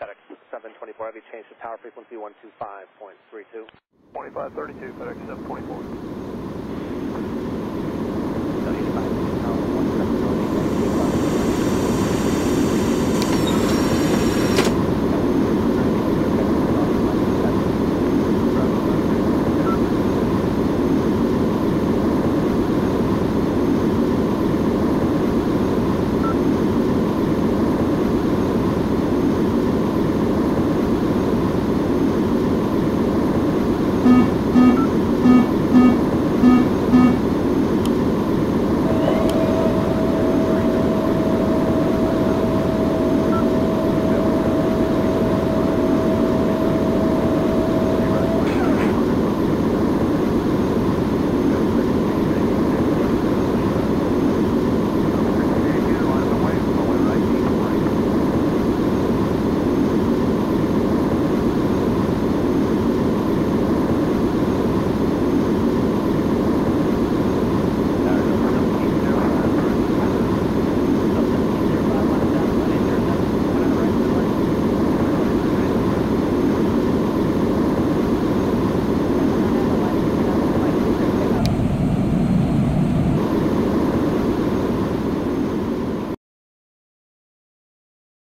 FedEx 724, I'll be changed the power frequency 125.32. 2532, FedEx 724.